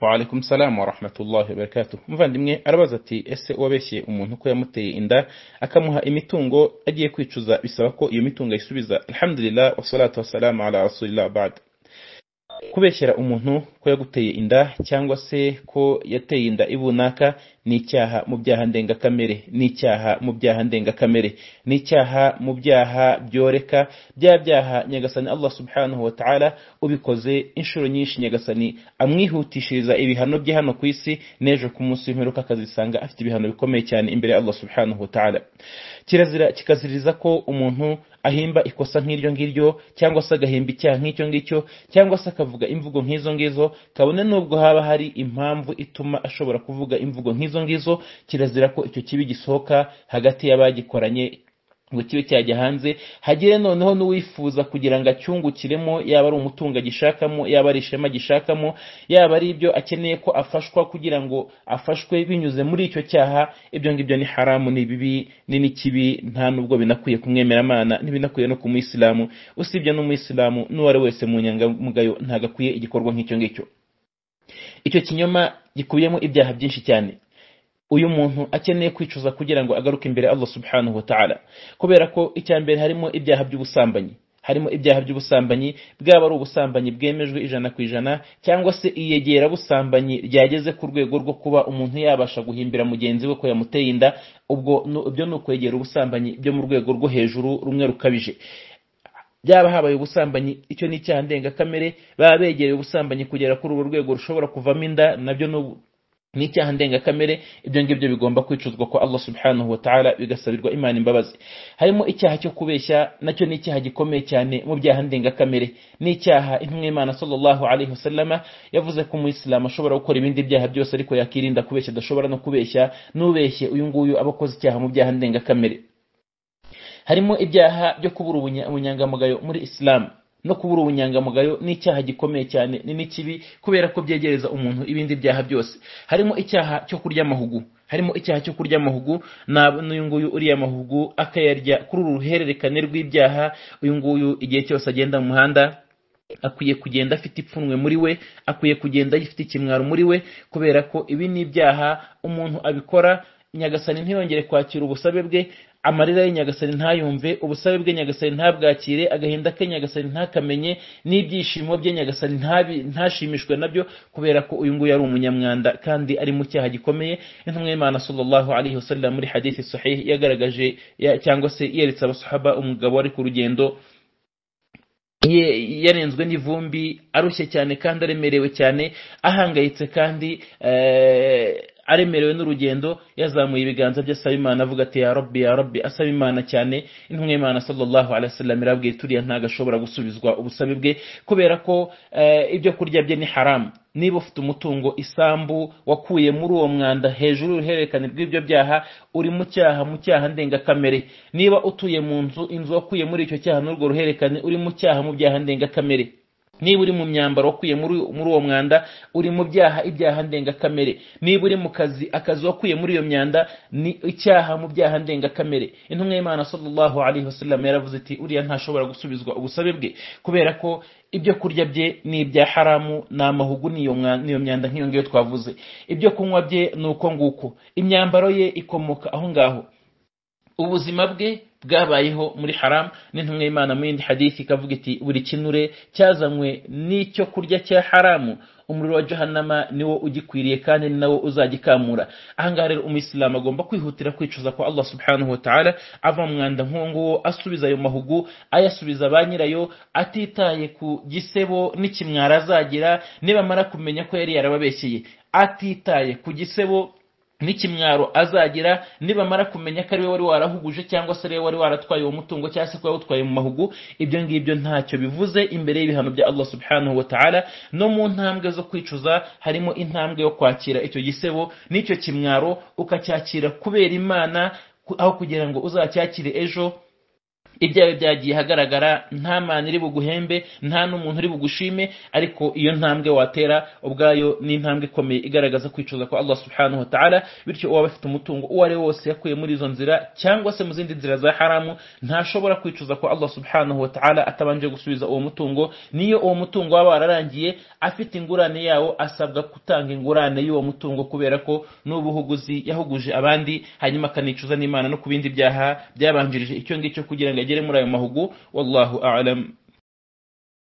Waalaikum salam wa rahmatullahi wa barakatuh. Muvandimwe arabaza ati ese uwabeshye umuntu ko yamuteye inda akamuha imitungo agiye kwicuza bisaba ko iyo mitungo ayisubiza. Alhamdulillah wassalatu wassalamu ala rasulillah ba'd. Kubeshyera umuntu ko yaguteye inda cyangwa se ko yateye inda ibunaka ni icyaha mu byaha ndengakamere ni icyaha mu byaha ndengakamere ni icyaha mu byaha byoreka. Bya byaha nyagasani Allah subhanahu wa ta'ala ubikoze inshuro nyinshi nyagasani amwihutishiriza ibihano bye hano ku isi n'ejo ku munsi w'imperuka akazisanga afite ibihano bikomeye cyane imbere ya Allah subhanahu wa ta'ala. Kirazira kikaziriza ko umuntu ahimba ikosa nk'iryo ngiryo cyangwa se agahimba icyaha nk'icyo ngicyo cyangwa se akavuga imvugo nk'izo ngizo kabone n'ubwo haba hari impamvu ituma ashobora kuvuga imvugo nk'izo ngizo kirazira ko icyo kibi gisohoka hagati y'abagikoranye ngo kibe cyajya hanze. Hagire noneho n'uwifuza kugira ngo acyungukiremo yaba ari umutungo agishakamo yaba ari ishema agishakamo yaba ari ibyo akeneye ko afashwa kugira ngo afashwe binyuze muri icyo cyaha ibyo ngibyo ni haramu ni bibi ni n'ikibi nta nubwo binakwiye kumwemeramana ntibinakwiye no ku muyisilamu. Usibye n'umuyisilamu n'uwo ari wese mu nyangamugayo ntabwo akwiye igikorwa nk'icyo ngicyo. Icyo kinyoma gikubiyemo ibyaha byinshi cyane. Uyu muntu akeneye kwicuza kugira ngo agaruke imbere Allah subhanahu wa ta'ala. Kubera ko icya mbere harimo ibyaha by'ubusambanyi. Harimo ibyaha by'ubusambanyi bwaba ari ubusambanyi bwemejwe ijana ku ijana cyangwa se iyegera busambanyi ryageze ku rwego rwo kuba umuntu yabasha guhimbira mugenzi we ko yamuteye inda ubwo ibyo ni ukwegera ubusambanyi byo mu rwego rwo hejuru rumwe rukabije. Byaba habaye ubusambanyi icyo ni icyaha ndengakamere baba begereye ubusambanyi kugera kuri urwo rwego rushobora kuvamo inda na byo ni icyaha ndengakamere ibyo ngibyo bigomba kwicuzwa ko Allah subhanahu wa ta'ala bigasabirwa imana imbabazi. Harimo icyaha cyo kubeshya na cyo ni icyaha gikomeye cyane mu byaha ndengakamere ni icyaha intumwa imana sallallahu alaihi wasallama yavuze ko umuyisilamu ashobora gukora ibindi byaha byose ariko yakirinda kubeshya adashobora no kubeshya. N'ubeshye uyu nguyu aba akoze icyaha mu byaha ndengakamere harimo ibyaha byo kubura ubunyangamugayo muri isilamu no kubura ubunyangamugayo ni icyaha gikomeye cyane ni n'ikibi kubera ko byegereza umuntu ibindi byaha byose. Harimo icyaha cyo kurya amahugu. Harimo icyaha cyo kurya amahugu. N'uyu nguyu uriya amahugu akayarya kuri uru ruhererekane rw'ibyaha. Uyu nguyu igihe cyose agenda mu muhanda akwiye kugenda afite ipfunwe muri we akwiye kugenda afite ikimwaro muri we kubera ko ibi ni ibyaha umuntu abikora. Nyagasani ntiyongere kwakira ubusabe bwe amarira ye nyagasani ntayumve ubusabe bwe nyagasani ntabwakire agahinda ke nyagasani ntakamenye n'ibyishimo bye nyagasani ntashimishwe na byo kubera ko uyu nguyu ari umunyamwanda kandi ari mu cyaha gikomeye. Intumwa y'imana sallallahu alaihi wasallam muri hadithi sahih yagaragaje cyangwa se yeretse abasahaba umugabo wari ku rugendo yarenzwe n'ivumbi arushye cyane kandi aremerewe cyane ahangayitse kandi aremerewe n'urugendo yazamuye ibiganza bye asaba imana avuga ati ya rabbi ya rabbi asaba imana cyane. Intumwa y'imana sallallahu alaihi wasallam irabwira turiya ntabwo ashobora gusubizwa ubusabe bwe kubera ko ibyo kurya bye ni haramu niba ufite umutungo isambu wakuye muri uwo mwanda hejuru y'uruhererekane rw'ibyo byaha uri mu cyaha mu cyaha ndengakamere. Niba utuye mu nzu inzu wakuye muri icyo cyaha n'urwo ruhererekane uri mu cyaha mu byaha ndengakamere. Niba uri mu myambaro wakuye muri uwo mwanda uri mu byaha ibyaha ndengakamere. Niba uri mu kazi akazi wakuye muri iyo myanda ni icyaha mu byaha ndengakamere. Intumwa y'imana sallallahu alaihi wasallam yaravuze iti uriya ntashobora gusubizwa ubusabe bwe kubera ko ibyo kurya bye ni ibya haramu ni amahugu niyo myanda nk'iyo ngiyo twavuze. Ibyo kunywa bye ni uko nguko. Imyambaro ye ikomoka aho ngaho. Ubuzima bwe bwabayeho muri haramu n'intumwa y'imana mu yindi hadithi ikavuga iti buri kinure cyazanywe n'icyo kurya cya haramu. Umuriro wa jahannama niwo ugikwiriye kandi ni nawo uzagikamura. Ahangaha rero umuyisilamu agomba kwihutira kwicuza kwa allah subhanahu wa ta'ala ava mu mwanda nk'uwo asubiza ayo mahugu ayasubiza ba nyirayo atitaye ku gisebo n'ikimwara azagira nibamara kumenya ko yari yarababeshyeye atitaye ku gisebo n'ikimwaro azagira nibamara kumenya ko ari we wari warahuguje cyangwa se ari we wari waratwaye uwo mutungo cyangwa se ko yawutwaye mu mahugu ibyo ngibyo ntacyo bivuze imbere y'ibihano bya Allah subhanahu wa ta'ala. No mu ntambwe zo kwicuza harimo intambwe yo kwakira icyo gisebo n'icyo kimwaro ukacyakira kubera imana aho kugira ngo uzacyakire ejo ibyawe byagiye hagaragara nta mana iri buguhembe nta n'umuntu uri bugushime ariko iyo ntambwe watera ubwayo ni intambwe ikomeye igaragaza kwicuza kwa Allah subhanahu wa ta'ala bityo uwaba afite umutungo uwo ari wo wose yakuye muri izo nzira cyangwa se mu zindi nzira za haramu ntashobora kwicuza kwa Allah subhanahu wa ta'ala atabanje gusubiza uwo mutungo. Niyo uwo mutungo waba wararangiye afite ingurane yawo asabwa gutanga ingurane y'uwo mutungo kubera ko n'ubuhuguzi yahuguje abandi hanyuma akanicuza n'Imana no ku bindi byaha byabanjirije icyo ngicyo kugira ngo agere muri ayo mahugu wallahu a'lam.